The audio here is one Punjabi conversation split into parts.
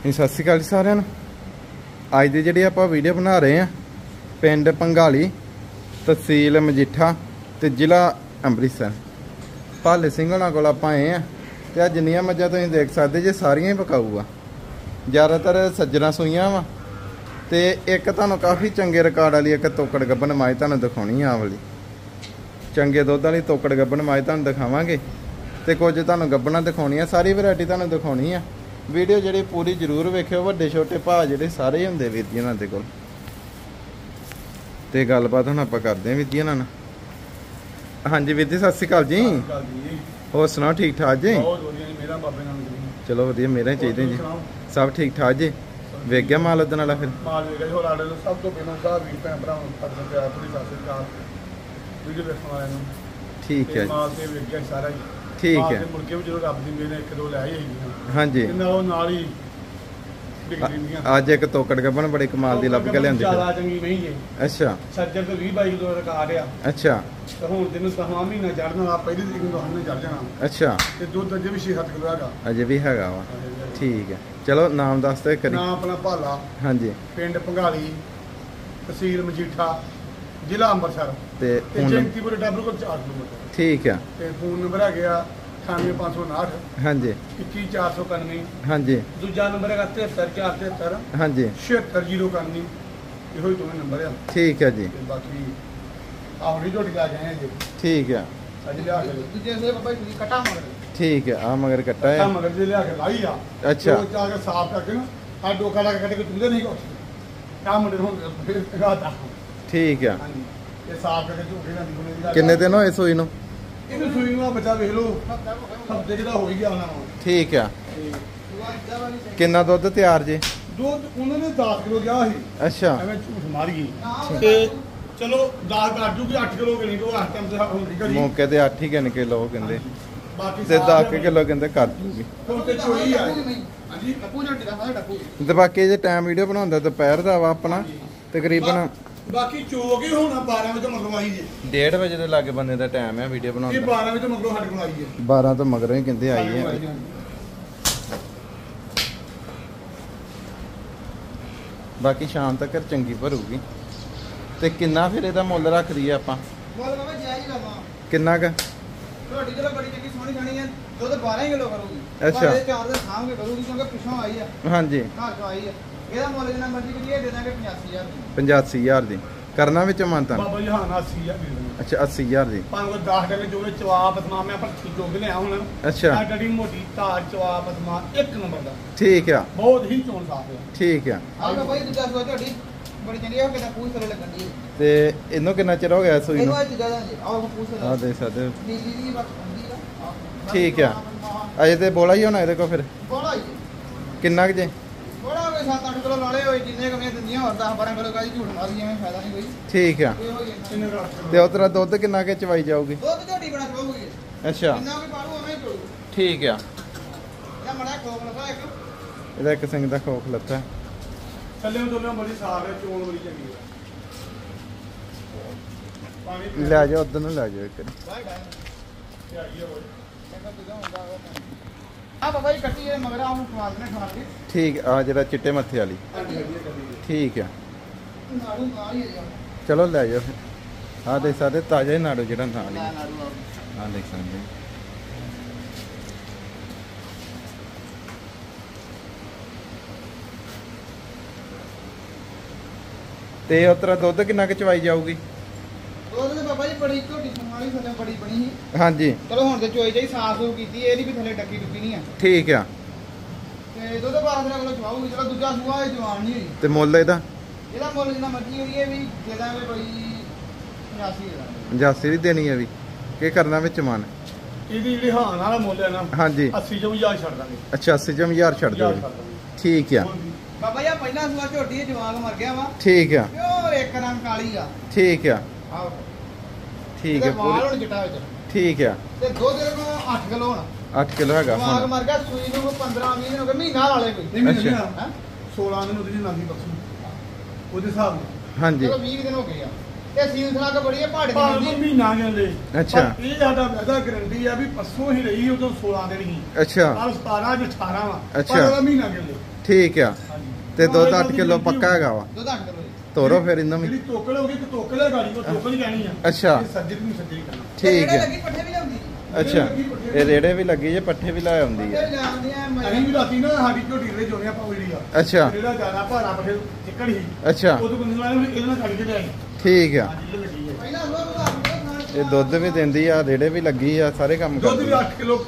ਸਤਿ ਸ਼੍ਰੀ ਅਕਾਲ ਜੀ ਸਾਰਿਆਂ ਨੂੰ। ਅੱਜ ਦੀ ਜਿਹੜੀ ਆਪਾਂ ਵੀਡੀਓ ਬਣਾ ਰਹੇ ਆ ਪਿੰਡ ਪੰਗਾਲੀ, ਤਹਿਸੀਲ ਮਜੀਠਾ ਤੇ ਜ਼ਿਲ੍ਹਾ ਅੰਮ੍ਰਿਤਸਰ। ਭਾਲੇ ਸਿੰਘ ਹੋਣਾ ਕੋਲ ਆਪਾਂ ਆਏ ਆ ਤੇ ਆ ਜਿੰਨੀਆਂ ਮੱਝਾਂ ਤੁਸੀਂ ਦੇਖ ਸਕਦੇ, ਜੇ ਸਾਰੀਆਂ ਹੀ ਪਕਾਊ ਆ। ਜ਼ਿਆਦਾਤਰ ਸੱਜਣਾ ਸੂਈਆਂ ਵਾ ਤੇ ਇੱਕ ਤੁਹਾਨੂੰ ਕਾਫੀ ਚੰਗੇ ਰਿਕਾਰਡ ਵਾਲੀ ਇੱਕ ਤੋਕੜ ਗੱਬਣ ਮਾਈ ਤੁਹਾਨੂੰ ਦਿਖਾਉਣੀ ਆ ਵਾਲੀ। ਚੰਗੇ ਦੁੱਧ ਵਾਲੀ ਤੋਕੜ ਗੱਬਣ ਮਾਈ ਤੁਹਾਨੂੰ ਦਿਖਾਵਾਂਗੇ ਤੇ ਕੁਝ ਤੁਹਾਨੂੰ ਗੱਬਣਾ ਦਿਖਾਉਣੀਆਂ, ਸਾਰੀ ਵੈਰਾਈਟੀ ਤੁਹਾਨੂੰ ਦਿਖਾਉਣੀ ਆ। ਵੀਡੀਓ ਜਿਹੜੀ ਪੂਰੀ ਜ਼ਰੂਰ ਵੇਖਿਓ ਵੱਡੇ ਛੋਟੇ ਭਾ ਜਿਹੜੇ ਸਾਰੇ ਹੀ ਹੁੰਦੇ ਵੀਰ ਜੀ ਇਹਨਾਂ ਦੇ ਕੋਲ। ਤੇ ਗੱਲਬਾਤ ਹੁਣ ਆਪਾਂ ਕਰਦੇ ਆਂ ਵੀਰ ਜੀ ਇਹਨਾਂ ਨਾਲ। ਹਾਂਜੀ ਵੀਰ ਜੀ ਸਤਿ ਸ਼੍ਰੀ ਅਕਾਲ ਜੀ। ਹੋਰ ਸੁਣਾਓ ਠੀਕ ਠਾਕ ਜੀ? ਬਹੁਤ ਵਧੀਆ ਜੀ ਮੇਰਾ ਬਾਬੇ ਨਾਲ ਜੀ। ਚਲੋ ਵਧੀਆ ਮੇਰੇ ਚਾਹੀਦੇ ਜੀ। ਸਭ ਠੀਕ ਠਾਕ ਜੀ? ਵੇਖ ਗਿਆ ਮਾਲ ਉਦਣ ਵਾਲਾ ਫਿਰ? ਮਾਲ ਵੇਗਾ ਜੀ ਹੋਰ ਆੜੇ ਸਭ ਤੋਂ ਪਹਿਲਾਂ ਸਾਹਿਬ ਵੀਰ ਭੈਣ ਭਰਾਵਾਂ ਨੂੰ ਪਰਮ ਪਿਆਰ ਪੂਰੀ ਸਤਿ ਸ੍ਰੀ ਅਕਾਲ। ਵੀਡੀਓ ਵੇਖਣ ਵਾਲਿਆਂ ਨੂੰ। ਠੀਕ ਹੈ ਜੀ। ਮਾਲ ਤੇ ਵੇਖ ਗਿਆ ਸਾਰਾ ਹੀ। ਠੀਕ ਹੈ। ਤੇ ਮੁਰਗੇ ਵੀ ਜਦੋਂ ਰੱਬ ਦੀ ਮਿਹਰ ਨਾਲ ਇੱਕ ਦੋ ਲੈ ਹੀ ਆਈਆਂ ਹਾਂਜੀ। ਤੇ ਨਾਲ ਉਹ ਨਾਲ ਹੀ ਵਿਕ ਦਿੰਦੀਆਂ ਅੱਜ ਇੱਕ ਤੋਕੜ ਗੱਬਣ ਬੜੇ ਕਮਾਲ ਦੀ ਲੱਭ ਕੇ ਲਿਆਂਦੀ ਜ਼ਿਆਦਾ ਚੰਗੀ ਨਹੀਂ ਜੇ ਅੱਛਾ। ਸੱਜਰ ਤੇ 20 22 ਕਿਲੋ ਰਿਕਾਰਡ ਆ। ਅੱਛਾ। ਤੇ ਹੁਣ ਤੈਨੂੰ ਦਸਵਾਂ ਮਹੀਨਾ ਚੜ੍ਹਨ ਵਾਲਾ ਪਹਿਲੀ ਤਰੀਕ ਨੂੰ ਦਸਵੇਂ ਚੜ ਜਾਣਾ। ਅੱਛਾ। ਤੇ ਦੁੱਧ ਅਜੇ ਵੀ 6-7 ਕਿਲੋ ਹੈਗਾ। ਅਜੇ ਵੀ ਹੈਗਾ ਵਾ। ਠੀਕ ਹੈ। ਚਲੋ ਨਾਮ ਦੱਸ ਤੇ ਕਰੀ ਨਾਮ ਆਪਣਾ ਭਾਲਾ। ਹਾਂਜੀ। ਪਿੰਡ ਪੰਗਾਲੀ ਤਹਿਸੀਲ ਮਜੀਠਾ ਜ਼ਿਲ੍ਹਾ ਅੰਮ੍ਰਿਤਸਰ। ਤੇ ਤੇ ਜੈਂਤੀਪੁਰ ਡਬਲ ਕੋਲ 4 ਕਿਲੋਮੀਟਰ ਠੀਕ ਆ। ਤੇ ਫੋਨ ਨੰਬਰ ਹੈਗਾ ਆ 98559 ਹਾਂਜੀ। 21491 ਹਾਂਜੀ। ਦੂਜਾ ਨੰਬਰ ਹੈਗਾ 73473 ਹਾਂਜੀ। 76091 ਇਹੋ ਹੀ ਦੋਵੇਂ ਨੰਬਰ ਆ। ਠੀਕ ਹੈ ਜੀ। ਤੇ ਬਾਕੀ ਆਹੜੀ ਝੋਟੀ ਲਾ ਜਾਏ ਜੀ। ਠੀਕ ਆ। ਅੱਜ ਲਿਆ ਕੇ ਦੂਜੇ ਸੇ ਬਾਬਾ ਜੀ ਕਟਾ ਮਗਰ। ਠੀਕ ਹੈ ਆ ਮਗਰ ਕੱਟਾ ਹੈ। ਮਗਰ ਜੇ ਲਿਆ ਕੇ ਲਾਈ ਆ। ਅੱਛਾ। ਉਹ ਚਾ ਕੇ ਸਾਫ਼ ਕਰਕੇ ਨਾ ਆ ਡੋਕਾ ਲਾ ਕੇ ਕੱਢ ਕੇ ਤੁੰਦੇ ਨਹੀਂ ਕੋ ਆ ਮੁੰਡੇ ਨੂੰ ਹੁਣ ਫਿਰ ਰਾਤਾ ਠੀਕ ਆ। ਹਾਂਜੀ। ਇਹ ਸਾਫ਼ ਕਰਕੇ ਝੋਟੀ ਨਾਲ ਦੀ ਦੀ ਕਿੰਨੇ ਦਿਨ ਹੋਏ ਸੂਈ ਨੂੰ? ਇਹਨੂੰ ਸੂਈ ਨੂੰ ਆ ਬੱਚਾ ਵੇਖ ਲਓ। ਹਫ਼ਤੇ ਜਿਹੜਾ ਹੋ ਹੀ ਗਿਆ ਉਹਨਾਂ ਨੂੰ ਠੀਕ ਆ। ਕਿੰਨਾ ਦੁੱਧ ਤਿਆਰ ਜੇ? ਦੁੱਧ ਉਹਨਾਂ ਨੇ 10 ਕਿਲੋ ਗਿਆ ਸੀ। ਅੱਛਾ। ਐਵੇਂ ਝੂਠ ਮਾਰੀਏ ਤੇ ਚਲੋ 10 ਕਰ ਜੂਗੀ 8 ਕਿਲੋ ਕਿਣੀ ਤੋਂ ਇਸ ਟਾਈਮ ਤੇ ਹੁਣ ਠੀਕ ਹੈ ਜੀ ਮੌਕੇ ਤੇ 8 ਹੀ ਗਿਣ ਕੇ ਲਓ ਕਹਿੰਦੇ ਬਾਕੀ ਤੇ ਸਾਫ਼ 10 ਕਿਲੋ ਕਹਿੰਦੇ ਕਰ ਦੂਗੀ ਹੁਣ ਤੇ ਚੋਈ ਆ। ਹਾਂਜੀ ਟੱਪੂ ਝੋਟੀ ਦਾ ਸਾਡਾ ਟੱਪੂ ਤੇ ਬਾਕੀ ਜੇ ਟਾਈਮ ਵੀਡੀਓ ਬਣਾਉਂਦਾ ਦੁਪਹਿਰ ਦਾ ਵਾ ਆਪਣਾ। ਤਕਰੀਬਨ ਬਾਕੀ ਚੋ ਕੇ ਹੁਣ 12 ਵਜੇ ਮਗਰੋਂ ਆਈ ਜੇ 1:30 ਵਜੇ ਦੇ ਲਾਗੇ ਬੰਦੇ ਦਾ ਟਾਈਮ ਹੈ ਵੀਡੀਓ ਇਹ ਬਣਾਉਣ 12 ਵਜੇ ਮਗਰੋਂ ਸਾਡੇ ਕੋਲ ਆਈ ਜੇ 12 ਤੋਂ ਮਗਰੋਂ ਹੀ ਕਹਿੰਦੇ ਆਈ ਹੈ। ਬਾਕੀ ਸ਼ਾਮ ਤੱਕ ਚੰਗੀ ਭਰੂਗੀ। ਤੇ ਕਿੰਨਾ ਫਿਰ ਇਹਦਾ ਮੁੱਲ ਰੱਖਦੀ ਆ ਆਪਾਂ? ਬੋਲ ਬਾਬਾ ਜਾਈ ਲਵਾਂ। ਕਿੰਨਾ ਕ? ਝੋਟੀ ਚਲੋ ਬੜੀ ਚੰਗੀ ਸੋਹਣੀ ਖਾਣੀ ਹੈ ਦੁੱਧ 12 ਕਿਲੋ ਕਰੂਗੀ। ਅੱਛਾ। ਪਰ ਇਹ ਚਾਰ ਦੇ ਸਾਂਭ ਕੇ ਕਰੂਗੀ ਕਿਉਂਕਿ ਪਿੱਛੋਂ ਆਈ ਆ। ਹਾਂਜੀ। ਘਰ ਤੋਂ ਆਈ ਆ। ਇਹਦਾ ਮੁੱਲ ਜਿੰਨਾ ਮਰਜ਼ੀ ਕਰੀਏ ਦੇ ਦਾਂਗੇ 85000 ਦੀ। 85000 ਦੀ। ਕਰਨਾ ਵਿੱਚ ਮੰਨਤਾ ਬਾਬਾ ਜੀ ਹਾਂ ਨਾ ਸੀ ਆ ਵੀਰ ਨੂੰ ਅੱਛਾ 80000 ਦੀ। ਪੰਜ 10 ਟਕੇ ਜੋ ਨੇ ਚਵਾਪ ਅਸਮਾ ਮੈਂ ਪਰ ਚੁੱਕ ਲਿਆ ਹੁਣ। ਅੱਛਾ। ਆ ਡੜੀ ਮੋਟੀ ਧਾਰ ਚਵਾਪ ਅਸਮਾ ਇੱਕ ਨੰਬਰ ਦਾ। ਠੀਕ ਆ। ਬਹੁਤ ਹੀ ਚੋਣ ਸਾਫ਼ ਹੈ ਠੀਕ ਆ। ਆਹ ਬਾਬਾ ਜੀ ਦੂਜਾ ਸੋ ਝੋਟੀ ਬੜੀ ਚੰਗੀ ਆ ਕਿਤੇ ਪੂਛ ਥੱਲੇ ਲੱਗਣ ਦੀ ਤੇ ਇਹਨੂੰ ਕਿੰਨਾ ਚਿਰ ਹੋ ਗਿਆ ਸੂਈ ਇਹਨੂੰ ਨੂੰ ਅੱਜ ਦੂਜਾ ਜਾਂ ਜੀ ਆਹ ਪੂਛ ਆ ਦੇ ਸਕਦੇ ਹੋ। ਨੀਲੀ ਦੀ ਬਸ ਹੁੰਦੀ ਆ। ਆਹ, ਠੀਕ ਆ। ਅਜੇ ਤੇ ਬੋਲਾ ਹੀ ਹੋਣਾ ਇਹਦੇ ਕੋਲ ਫਿਰ। ਬੋਲਾ ਹੀ ਕਿੰਨਾ ਕੁ ਜੇ? ਬੋਲਾ ਹੋਵੇ 7-8 ਕਿਲੋ ਲਾਲੇ ਹੋਏ ਜਿੰਨੇ ਕਮੀਆਂ ਦਿੰਦੀਆਂ ਹੋਰ 10-12 ਕਿਲੋ ਕਾਹਦੀ ਝੂਠ ਮਾਰੀ ਐਵੇਂ ਫਾਇਦਾ ਨਹੀਂ ਕੋਈ। ਠੀਕ ਆ। ਇਹ ਹੋ ਤੇ ਉਹ ਤੇਰਾ ਦੁੱਧ ਕਿੰਨਾ ਕੇ ਚਵਾਈ ਜਾਊਗੀ? ਦੁੱਧ ਝੋਟੀ ਬਣਾ ਚੋਗੀ ਅੱਛਾ। ਜਿੰਨਾ ਵੀ ਪਾੜੂ ਉਵੇਂ ਹੀ ਚੋਊ ਠੀਕ ਆ। ਇਹਦਾ ਮੜਾ ਖੋਖ ਲਗਾ ਇੱਕ। ਇਹਦਾ ਇੱਕ ਸਿੰਘ ਦਾ ਖੋਖ ਲੱਤਾ। ਚੱਲੇ ਦੋਨੋਂ ਬੜੀ ਸਾਫ਼ ਹੈ ਚੋਣ ਬੜੀ ਚੰਗੀ ਹੈ ਪਾਣੀ ਪੀ ਲੈ ਜਾਓ ਉਧਰ ਨੂੰ ਲੈ ਜਾਓ ਇੱਕ। ਬਾਈ ਡਾਈ ਕੇ ਆਈਏ ਹੋਏ ਆ ਬਾਬਾ ਜੀ ਕੱਟੀ ਇਹ ਮਗਰ ਆਉਂ ਖਵਾਲ ਨੇ ਖਵਾ ਕੇ। ਠੀਕ ਆ ਜਿਹੜਾ ਚਿੱਟੇ ਮੱਥੇ ਵਾਲੀ। ਠੀਕ ਆ। ਨਾੜੂ ਨਾਲ ਹੀ ਆ ਚਲੋ ਲੈ ਜਾਓ ਫਿਰ। ਆ ਦੇਖ ਸਕਦੇ ਤਾਜ਼ਾ ਹੀ ਨਾੜੂ ਜਿਹੜਾ ਨਾਲ ਹੀ। ਨਾੜੂ ਆ। ਦੇਖ ਸਕਦੇ। ਤੇ ਉਤਰਾ ਦੁੱਧ ਕਿੰਨਾ ਕੁ ਚਵਾਈ ਜਾਊਗੀ? ਉਹਦੇ ਤੇ ਬਾਬਾ ਜੀ ਬੜੀ ਝੋਟੀ ਸੁਣਾਲੀ ਥੱਲੇ ਬੜੀ ਬਣੀ ਸੀ। ਹਾਂਜੀ। ਚਲੋ ਹੁਣ ਤੇ ਚੋਈ ਜਾਈ ਸਾਫ਼ ਸੂ ਕੀਤੀ ਇਹ ਨਹੀਂ ਵੀ ਥੱਲੇ ਡੱਕੀ ਡੁੱਕੀ ਨਹੀਂ ਆ। ਠੀਕ ਆ। ਤੇ ਦੁੱਧ 12 ਦਿਨਾਂ ਕੋਲ ਚਵਾਉਗੀ ਚਲੋ ਦੂਜਾ ਸੂਆ ਇਹ ਜਵਾਨ ਨਹੀਂ ਹੋਈ। ਤੇ ਮੁੱਲ ਇਹਦਾ? ਇਹਦਾ ਮੁੱਲ ਜਿੰਨਾ ਮਰਜ਼ੀ ਹੋਈ ਇਹ ਵੀ ਦੇ ਦਾਂਗੇ ਕੋਈ 85 ਦੇ ਦਾਂਗੇ। ਜਾਸੀ ਵੀ ਦੇਣੀ ਹੈ ਵੀ। ਕੀ ਕਰਨਾ ਵਿੱਚ ਮਨ? ਇਹਦੀ ਜਿਹੜੀ ਹਾਂ ਵਾਲਾ ਮੁੱਲ ਹੈ ਨਾ ਹਾਂਜੀ। 80 ਜੋ ਵੀ ਜਾ ਛੱਡ ਦਾਂਗੇ। ਅੱਛਾ 80 ਜਮ ਹਜ਼ਾਰ ਛੱਡ ਹਜ਼ਾਰ ਦਾਂਗੇ। ਠੀਕ ਆ। ਬਾਬਾ ਜੀ ਪਹਿਲਾ ਸੂਆ ਝੋਟੀ ਜਵਾਨ ਮਰ ਗਿਆ ਵਾ। ਠੀਕ ਆ। ਪਿਓਰ ਇੱਕ ਰੰਗ ਕਾਲੀ ਆ। ਠੀਕ ਆ। ਆਹ ਠੀਕ ਹੈ ਪੂਰੀ ਹੁਣ ਚਿੱਟਾ ਵਿੱਚ। ਠੀਕ ਆ। ਤੇ ਦੁੱਧ ਕੋਲ 8 ਕਿਲੋ ਹੋਣਾ। 8 ਕਿਲੋ ਹੈਗਾ ਹੁਣ। ਮਰ ਗਿਆ ਸੂਈ ਨੂੰ 15 20 ਦਿਨ ਹੋ ਗਏ ਮਹੀਨਾ ਵਾਲੇ ਕੋਈ ਨਹੀਂ। ਮਹੀਨੇ ਹੈਂ? 16 ਦਿਨ ਉਹਦੀ ਨਾਂਦੀ ਬਖਸ਼ੀ ਉਹਦੇ ਹਿਸਾਬ ਨਾਲ। ਹਾਂਜੀ। ਚਲੋ 20 ਦਿਨ ਹੋ ਗਏ ਆ। ਤੇ ਸੀਲ ਸਲਾਕ ਬੜੀ ਹੈ ਪਹਾੜੇ ਦੀ ਮਿਲਦੀ ਮਹੀਨਾ ਕਹਿੰਦੇ ਅੱਛਾ। ਪਰ ਇਹ ਸਾਡਾ ਵੈਦਾ ਗਰੰਟੀ ਆ ਵੀ ਪਰਸੋਂ ਹੀ ਰਹੀ ਉਦੋਂ 16 ਦਿਨ ਹੀ। ਅੱਛਾ। ਕੱਲ 17 ਅੱਜ 18 ਵਾ। ਅੱਛਾ। ਪਰ ਉਹਦਾ ਮਹੀਨਾ ਕਹਿੰਦੇ ਠੀਕ ਆ। ਤੇ ਦੁੱਧ ਹਾਂ, 8 ਕਿਲੋ ਪੱਕਾ ਹੈਗਾ ਵਾ। ਦੁੱਧ 8 ਕਿਲੋ ਜੀ। ਤੋਰੋ ਫਿਰ ਇਹਨਾਂ ਜਿਹੜੀ ਵੀ ਹੋ ਕਿ ਹੈ ਗਾੜੀ ਕੋ ਹੀ ਆ। ਅੱਛਾ। ਇਹ ਸੱਜੇ ਨੂੰ ਸੱਜੇ ਹੀ ਕਰਨਾ। ਤੇ ਠੀਕ ਵੀ ਲਿਆਉਂਦੀ। ਅੱਛਾ। ਇਹ ਰੇੜੇ ਵੀ ਲੱਗੀ ਜੇ ਪੱਠੇ ਵੀ ਲਾਏ ਹੁੰਦੀ ਆ ਵੀ ਅਸੀਂ ਵੀ ਰਾਤੀ ਨਾ ਸਾਡੀ ਝੋਟੀ ਦੇ ਜੋਨੇ ਆਪਾਂ ਜਿਹੜੀ ਆ। ਅੱਛਾ। ਜਿਹੜਾ ਜ਼ਿਆਦਾ ਭਾਰਾ ਪਠੇ ਚਿੱਕੜ ਸੀ ਅੱਛਾ। ਉਦੋਂ ਬੰਦੇ ਨਾਲ ਇਹਦੇ ਨਾਲ ਕੱਢ ਕੇ ਲਿਆਈ ਠੀਕ ਆ। ਇਹ ਹੈ। ਉਹ ਦੁੱਧ ਇਹ ਦੁੱਧ ਵੀ ਦਿੰਦੀ ਆ ਰੇੜੇ ਵੀ ਲੱਗੀ ਆ ਸਾਰੇ ਕੰਮ ਦੁੱਧ ਕਰਦੀ ਵੀ ਆ। 8 ਕਿਲੋ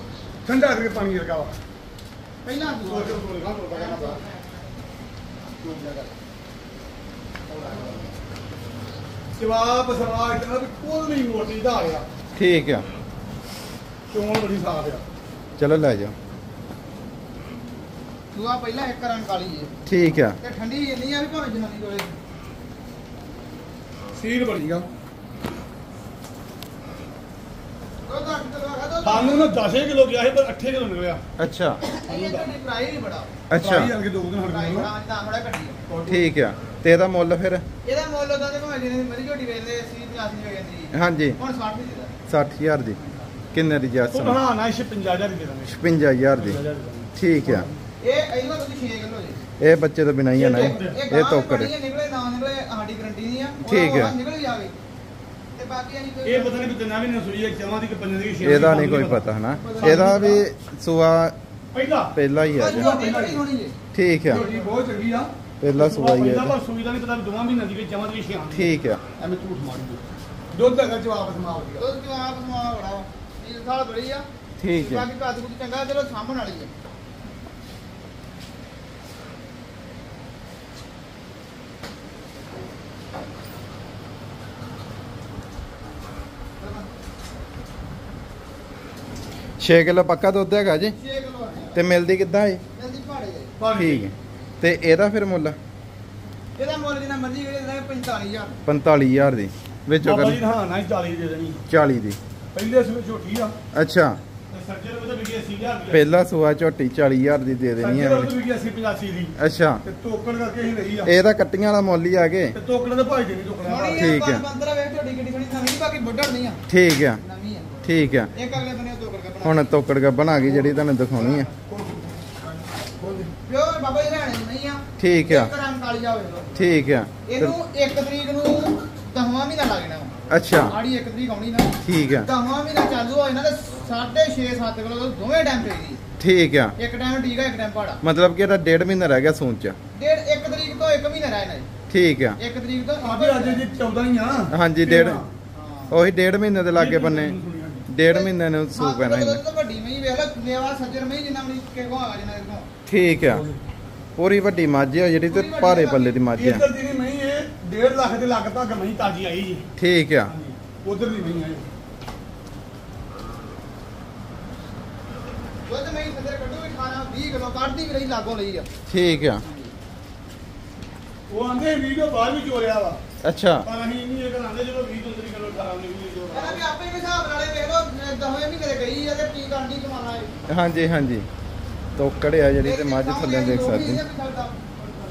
ਠੰਡਾ ਕਰਕੇ ਪਾਣੀ ਰਗਾ ਵਾ। ਪਹਿਲਾਂ ਦੁੱਧ ਜਵਾਬ ਸਵਾਲ ਇਤਨਾ ਵੀ ਕੋਈ ਨਹੀਂ ਮੋਟੀ ਦਾ ਆਇਆ ਠੀਕ ਆ। ਚੋਣ ਬੜੀ ਸਾਫ਼ ਆ ਚਲੋ ਲੈ ਜਾਓ ਦੂਆ ਪਹਿਲਾਂ ਇੱਕ ਰੰਗ ਕਾਲੀ ਹੈ ਠੀਕ ਆ। ਤੇ ਠੰਡੀ ਇੰਨੀ ਆ ਵੀ ਭਾਵੇਂ ਜਨਾਨੀ ਕੋਲੇ ਸੀਲ ਬੜੀ ਆ। ਦੁੱਧ 8 ਕਿਲੋ ਹੈਗਾ ਦੁੱਧ ਸਾਨੂੰ ਨਾ 10 ਕਿਲੋ ਗਿਆ ਸੀ ਪਰ 8 ਕਿਲੋ ਨਿਕਲਿਆ। ਅੱਛਾ। ਇਹ ਤੁਹਾਡੀ ਪ੍ਰਾਈਸ ਹੀ ਬੜਾ। ਅੱਛਾ। ਭਾਈ ਹਲਕੇ ਦੋ ਦਿਨ ਹਟ ਪ੍ਰਾਈਸ ਗਏ ਬੜਾ ਤਾਂ ਥੋੜਾ ਘੱਟੀ ਆ। ਠੀਕ ਆ। ਤੇ ਇਹਦਾ ਮੁੱਲ ਫਿਰ? ਇਹਦਾ ਮੁੱਲ ਉਹਦਾ ਭਾਵੇਂ ਜਿਹਨੇ ਮਰੀ ਝੋਟੀ ਵੇਚਦੇ 80 85 ਹੋ ਜਾਂਦੀ ਹਾਂਜੀ। ਹੁਣ 60 ਦੀ ਦੇਦਾ 60000 ਦੀ। ਕਿੰਨੇ ਦੀ ਉਹ ਜੱਸ ਬਣਾ ਨਾ 55000 ਦੀ ਦੇ ਦਾਂਗੇ। 55000 ਦੀ। 55000 ਦੀ ਠੀਕ ਆ। ਇਹ ਇਹਦਾ ਤੁਸੀਂ 6 ਕਿਲੋ ਜੀ। ਇਹ ਬੱਚੇ ਤੋਂ ਬਿਨਾਂ ਹੀ ਆ ਨਾ। ਇਹ ਇਹ ਤੋਕੜ ਆ, ਨਿਕਲੇ ਨਾ ਨਿਕਲੇ ਸਾਡੀ ਗਰੰਟੀ ਨਹੀਂ ਆ। ਉਹਦਾ ਠੀਕ ਹੈ। ਉਹਦਾ ਨਿਕਲ ਹੀ ਜਾਵੇ। ਤੇ ਬਾਕੀ ਅਸੀਂ ਕੋਈ ਇਹ ਪਤਾ ਨਹੀਂ ਕਿੰਨਾ ਵੀ ਨਸੂਈ ਹੈ ਚਵਾਂ ਦੀ ਕਿ ਪੰਜ ਦੀ ਕਿ ਛੇ ਇਹਦਾ ਨਹੀਂ ਕੋਈ ਪਤਾ। ਹਨਾ? ਇਹਦਾ ਵੀ ਸੁਆ ਪਹਿਲਾ। ਪਹਿਲਾ ਹੀ ਆ। ਜੀ ਝੋਟੀ ਬੜੀ ਹੋਣੀ ਜੀ। ਠੀਕ ਆ। ਝੋਟੀ ਬਹੁਤ ਚੰਗੀ ਆ। ਪਹਿਲਾ ਸੁਆ ਹੀ ਪਹਿਲਾ ਸੂਈ ਦਾ ਨਹੀਂ ਪਤਾ ਵੀ ਦੋਵਾਂ ਮਹੀਨਿਆਂ ਦੀ ਕਿ ਚਵਾਂ ਦੀ ਛੇ ਠੀਕ ਆ। ਐਵੇਂ ਝੂਠ ਮਾਰੀ ਦੁੱਧ ਹੈਗਾ ਜਵਾਬ ਸਮਾਲ ਦੀ ਦੁੱਧ ਜੋ ਆਪ ਸਮਾ ਬੜਾ ਵਾ ਇਹ ਸਾਲ ਬੜੀ ਆ। ਠੀਕ ਆ। ਬਾਕੀ ਕੱਦ ਕੁੱਦ ਚੰਗਾ ਚਲੋ ਸਾਂਭਣ ਵਾਲੀ ਆ। ਛੇ ਕਿਲੋ ਪੱਕਾ ਦੁੱਧ ਹੈਗਾ ਜੀ? 6 ਕਿਲੋ ਆ ਤੇ ਮਿਲਦੀ ਕਿੱਦਾਂ ਏ ਜਲਦੀ ਪਾਣੀ ਠੀਕ ਹੈ ਤੇ ਇਹਦਾ ਫਿਰ ਮੁੱਲ? ਇਹਦਾ ਮੁੱਲ ਜਿੰਨਾ ਮਰਜ਼ੀ ਕਰੇ ਇਹਦਾ 45000 45000 ਦੀ ਵਿੱਚੋਂ ਬਾਬਾ ਕਰ ਹਾਂ ਨਾ 40 ਦੇ ਦੇਣੀ। 40 ਦੀ। ਪਹਿਲੇ ਸਮੇਂ ਝੋਟੀ ਆ। ਅੱਛਾ। ਤੇ ਸੱਜਰ ਉਹਦੇ ਵਿਕੀ 80000 ਦੀ ਪਹਿਲਾ ਸੁਆ ਝੋਟੀ 40000 ਦੀ ਦੇ ਦੇਣੀ ਹੈ ਉਹਦੇ ਵਿਕੀ 80 85 ਦੀ। ਅੱਛਾ। ਤੇ ਟੋਕਣ ਕਰਕੇ ਹੀ ਰਹੀ ਆ। ਇਹਦਾ ਕੱਟੀਆਂ ਵਾਲਾ ਮੁੱਲ ਹੀ ਆ ਗਏ। ਤੇ ਟੋਕਣ ਦੇ ਭਾਈ ਦੇ ਨਹੀਂ ਟੋਕਣਾ ਠੀਕ ਆ ਹੈ। 15 ਵੇਖ ਤੁਹਾਡੀ ਗੱਡੀ ਖੜੀ ਨਵੀਂ ਬਾਕੀ ਬੁੱਢੜ ਨਹੀਂ ਆ। ਠੀਕ ਆ ਆ। ਠੀਕ ਆ ਇੱਕ ਅਗਲੇ ਬੰਨੇ ਤੋਂ ਕਰਕੇ ਬਣਾ ਹੁਣ ਤੋਕੜ ਗੱਬਣ ਆ ਗਈ ਜਿਹੜੀ ਤੁਹਾਨੂੰ ਦਿਖਾਉਣੀ ਆ ਪਿਓ ਬਾਬਾ ਜੀ ਰਹਿਣੇ ਨਹੀਂ ਆ ਠੀਕ ਆ। ਇੱਕ ਰੰਗ ਕਾਲੀ ਜਾਵੇ ਲੋ ਠੀਕ ਆ। ਇਹਨੂੰ 1 ਤਰੀਕ ਨੂੰ ਦਸਵਾਂ ਮਹੀਨਾ ਲੱਗ ਜਾਣਾ ਵਾ। ਅੱਛਾ। ਆੜੀ 1 ਤਰੀਕ ਆਉਣੀ ਨਾ। ਠੀਕ ਆ। ਦਸਵਾਂ ਮਹੀਨਾ ਚਾਲੂ ਹੋ ਜਾਣਾ ਤੇ 6.5 7 ਕਿਲੋ ਦੋਵੇਂ ਟਾਈਮ ਚਾਹੀਦੀ ਠੀਕ ਆ। ਇੱਕ ਟਾਈਮ ਠੀਕ ਆ ਇੱਕ ਟਾਈਮ ਪਾੜਾ ਮਤਲਬ ਕਿ ਇਹਦਾ ਡੇਢ ਮਹੀਨਾ ਰਹਿ ਗਿਆ ਚ। ਡੇਢ 1 ਤਰੀਕ ਤੋਂ 1 ਮਹੀਨਾ ਰਹਿਣਾ ਜੀ। ਠੀਕ ਆ। 1 ਤਰੀਕ ਤੋਂ ਅੱਜ ਅੱਜ ਜੀ 14 ਹੀ ਆ। ਹਾਂਜੀ ਡੇਢ ਉਹੀ ਡੇਢ ਮਹੀਨੇ ਦੇ ਲਾਗੇ ਬੰਨੇ। ਡੇਢ ਮਹੀਨੇ ਨੂੰ ਸੂ ਪੈਣਾ ਇਹਨੇ। ਵੱਡੀ ਮਈ ਵੇਖ ਲੈ ਲੇਵਾ ਸੱਜਰ ਮਈ ਜਿੰਨਾ ਵੀ ਕੇ ਕੋ ਆ ਜਿੰਨਾ ਕੋ ਠੀਕ ਆ। ਪੂਰੀ ਵੱਡੀ ਮੱਝ ਆ ਜਿਹੜੀ ਤੇ ਭਾਰੇ ਪੱਲੇ ਦੀ ਮੱਝ ਆ। ਇੱਧਰ ਦੀ ਨਹੀਂ ਇਹ 1.5 ਲੱਖ ਦੇ ਲੱਗ ਤੱਕ ਮਹੀਂ ਤਾਜੀ ਆਈ ਜੀ। ਠੀਕ ਆ। ਉਧਰ ਦੀ ਨਹੀਂ ਆਈ। ਦੁੱਧ ਮਈ ਸੱਜਰ ਕੱਢੂ ਵੀ 18 20 ਕਿਲੋ ਕੱਢਦੀ ਵੀ ਰਹੀ ਲਾਗੋਂ ਲਈ ਆ। ਠੀਕ ਆ। ਉਹ ਆਂਦੇ ਵੀਡੀਓ ਬਾਅਦ ਵਿੱਚ ਹੋ ਰਿਹਾ ਵਾ। ਅੱਛਾ। ਪਰ ਅਸੀਂ ਨਹੀਂ ਇਹ ਕਰਾਂਦੇ ਜਦੋਂ 20 ਤੋਂ ਕਰੀ ਕਰੋ 18 ਦੀ ਵੀਡੀਓ ਕਹਿੰਦਾ ਵੀ ਆਪੇ ਹਿਸਾਬ ਨਾਲੇ ਵੇਖ ਲਓ ਦਸਵੇਂ ਮਹੀਨੇ ਦੇ ਗਈ ਆ ਤੇ ਕੀ ਕਰਨੀ ਕਮਾਣਾ ਹੈ ਹਾਂਜੀ ਹਾਂਜੀ। ਤੋਕੜ ਆ ਜਿਹੜੀ ਤੇ ਮੱਝ ਥੱਲੇ ਦੇਖ ਸਕਦੇ।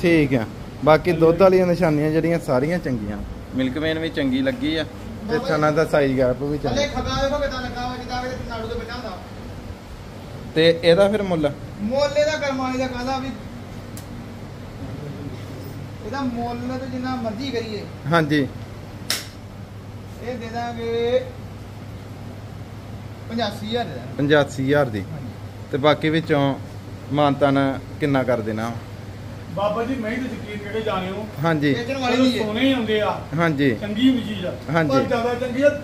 ਠੀਕ ਆ। ਬਾਕੀ ਦੁੱਧ ਵਾਲੀਆਂ ਨਿਸ਼ਾਨੀਆਂ ਜਿਹੜੀਆਂ ਸਾਰੀਆਂ ਚੰਗੀਆਂ। ਮਿਲਕਮੇਨ ਵੀ ਚੰਗੀ ਲੱਗੀ ਆ। ਤੇ ਥਣਾ ਦਾ ਸਾਈਜ਼ ਗੈਪ ਵੀ ਚੰਗਾ। ਖਗਾ ਵੇਖੋ ਕਿਦਾਂ ਲੱਗਾ ਹੋਇਆ ਜਿੱਦਾਂ ਕਿ ਨਾੜੂ ਦੇ ਬੱਚਾ ਹੁੰਦਾ। ਤੇ ਇਹਦਾ ਫਿਰ ਮੁੱਲ? ਮੋਲੇ ਦਾ ਕਰਮਾਲੀ ਦਾ ਕਹਿੰਦਾ ਵੀ? ਇਹਦਾ ਮੁੱਲ ਤੇ ਜਿੰਨਾ ਮਰਜ਼ੀ ਕਰੀਏ। ਹਾਂਜੀ। ਇਹ ਦੇ ਦਾਂਗੇ 85000 ਦੇ ਦਾਂਗੇ। 85000 ਦੀ। ਤੇ ਬਾਕੀ ਵਿੱਚੋਂ ਮਾਨਤਨ ਕਿੰਨਾ ਕਰ ਦੇਣਾ। ਬਾਬਾ ਜੀ ਮੈਂ ਤੇ ਯਕੀਨ ਕਿਹੜੇ ਜਾਣੇ ਹੋ? ਹਾਂਜੀ। ਵੇਚਣ ਵਾਲੀ ਹੈ। ਸੋਨੇ ਹੀ ਹੁੰਦੇ ਆ। ਹਾਂਜੀ। ਚੰਗੀ ਵੀ ਚੀਜ਼ ਆ। ਹਾਂਜੀ। ਪਰ ਜ਼ਿਆਦਾ ਚੰਗੀ ਆ